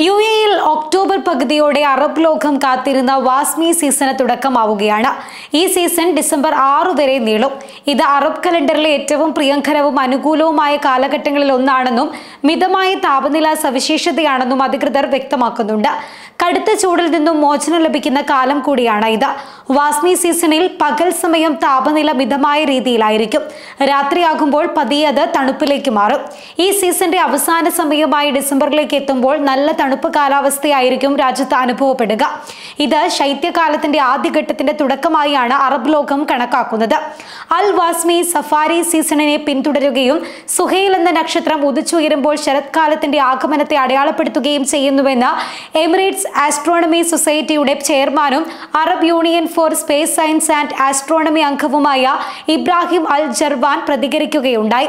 U എയിൽ October പകുതിയോടെ അറബ് ലോകം കാത്തിരുന്ന വാസ്മി സീസണ് തുടക്കമാവുകയാണ്. ഈ സീസൺ ഡിസംബർ ആറു വരെ നീളും. ഇത് അറബ് കലണ്ടറിലെ ഏറ്റവും പ്രിയങ്കരവും അനുകൂലവുമായ കാലഘട്ടങ്ങളിൽ ഒന്നാണെന്നും മിതമായ താപനില സവിശേഷതയാണെന്നും അധികൃതർ വ്യക്തമാക്കുന്നുണ്ട്. കടുത്ത ചൂടിൽ നിന്നും മോചനം ലഭിക്കുന്ന കാലം കൂടിയാണ് ഇത്. വാസ്മി സീസണിൽ പകൽ സമയം താപനില മിതമായ രീതിയിലായിരിക്കും. രാത്രിയാകുമ്പോൾ പതിയെ അത് തണുപ്പിലേക്ക് മാറും. ഈ സീസണിന്റെ അവസാന സമയമായി ഡിസംബറിലേക്ക് എത്തുമ്പോൾ നല്ല തണുപ്പ് കാലാവസ്ഥയായിരിക്കും രാജ്യത്ത് അനുഭവപ്പെടുക. ഇത് ശൈത്യകാലത്തിന്റെ ആദ്യഘട്ടത്തിന്റെ തുടക്കമായാണ് അറബ് ലോകം കണക്കാക്കുന്നത്. അൽ വാസ്മി സഫാരി സീസണിനെ പിന്തുടരുകയും സുഹൈൽ എന്ന നക്ഷത്രം ഉദിച്ചുയരുമ്പോൾ ശരത്കാലത്തിന്റെ ആഗമനത്തെ അടയാളപ്പെടുത്തുകയും ചെയ്യുന്നുവെന്ന് എമിറേറ്റ്സ് ആസ്ട്രോണമി സൊസൈറ്റിയുടെ ചെയർമാനും Arab union for space science and astronomy അംഗവുമായ ഇബ്രാഹിം അൽ ജർവാൻ പ്രതികരിക്കുകയുണ്ടായി.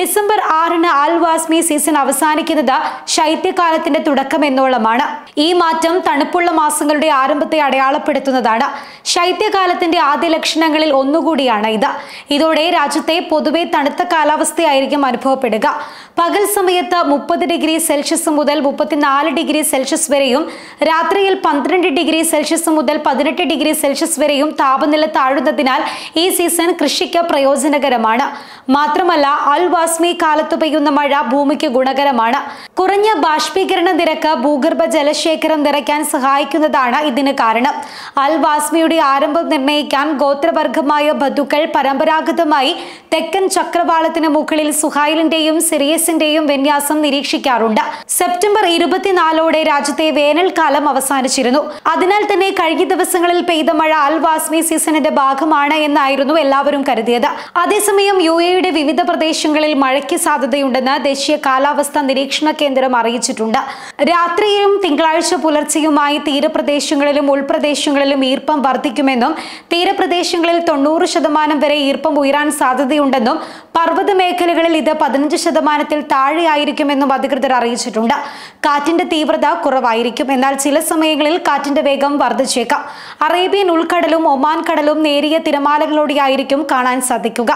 ഡിസംബർ ആറിന് അൽ വാസ്മി സീസൺ അവസാനിക്കുന്നത് ശൈത്യകാലത്തിന്റെ തുടക്കം എന്നോളമാണ് ഈ മാറ്റം തണുപ്പുള്ള മാസങ്ങളുടെ ആരംഭത്തെ അടയാളപ്പെടുത്തുന്നതാണ്. ശൈത്യകാലത്തിന്റെ ആദ്യ ലക്ഷണങ്ങളിൽ ഒന്നുകൂടിയാണ് ഇത്. ഇതോടെ രാജ്യത്തെ പൊതുവെ തണുത്ത കാലാവസ്ഥയായിരിക്കും അനുഭവപ്പെടുക. പകൽ സമയത്ത് മുപ്പത് ഡിഗ്രി സെൽഷ്യസ് മുതൽ മുപ്പത്തിനാല് ഡിഗ്രി സെൽഷ്യസ് വരെയും രാത്രിയിൽ പന്ത്രണ്ട് ഡിഗ്രി സെൽഷ്യസ് മുതൽ പതിനെട്ട് ഡിഗ്രി സെൽഷ്യസ് വരെയും താപനില താഴുന്നതിനാൽ ഈ സീസൺ കൃഷിക്ക് പ്രയോജനകരമാണ്. മാത്രമല്ല അൽവാസ്മി കാലത്ത് പെയ്യുന്ന മഴ ഭൂമിക്ക് ഗുണകരമാണ്. കുറഞ്ഞ ബാഷ്പീകരണ നിരക്ക് ഭൂഗർഭ ജലശേഖരം നിറയ്ക്കാൻ സഹായിക്കുന്നതാണ് ഇതിന് കാരണം. അൽ വാസ്മിയുടെ ആരംഭം നിർണയിക്കാൻ ഗോത്രവർഗമായ ബന്ധുക്കൾ പരമ്പരാഗതമായി തെക്കൻ ചക്രവാളത്തിന് മുകളിൽ സുഹൈലിന്റെയും സിറിയസിന്റെയും വിന്യാസം നിരീക്ഷിക്കാറുണ്ട്. സെപ്റ്റംബർ ഇരുപത്തിനാലോടെ രാജ്യത്തെ വേനൽക്കാലം അവസാനിച്ചിരുന്നു. അതിനാൽ തന്നെ കഴിഞ്ഞ ദിവസങ്ങളിൽ പെയ്ത മഴ അൽ വാസ്മി സീസണിന്റെ ഭാഗമാണ് എന്നായിരുന്നു എല്ലാവരും കരുതിയത്. അതേസമയം യു എയുടെ വിവിധ പ്രദേശങ്ങളിൽ മഴയ്ക്ക് സാധ്യതയുണ്ടെന്ന് ദേശീയ കാലാവസ്ഥാ നിരീക്ഷണ കേന്ദ്രം അറിയിച്ചിട്ടുണ്ട്. രാത്രിയിലും തിങ്കളാഴ്ച പുലർച്ചെയുമായി തീരപ്രദേശങ്ങളിലും ഉൾപ്രദേശങ്ങളിലും ഈർപ്പം വർദ്ധിക്കുമെന്നും തീരപ്രദേശങ്ങളിൽ തൊണ്ണൂറ് ശതമാനം വരെ ഈർപ്പം ഉയരാൻ സാധ്യതയുണ്ടെന്നും പർവത മേഖലകളിൽ ഇത് പതിനഞ്ച് ശതമാനത്തിൽ താഴെയായിരിക്കുമെന്നും അധികൃതർ അറിയിച്ചിട്ടുണ്ട്. കാറ്റിന്റെ തീവ്രത കുറവായിരിക്കും. എന്നാൽ ചില സമയങ്ങളിൽ കാറ്റിന്റെ വേഗം വർദ്ധിച്ചേക്കാം. അറേബ്യൻ ഉൾക്കടലും ഒമാൻ കടലും നേരിയ തിരമാലകളോടെയായിരിക്കും കാണാൻ സാധിക്കുക.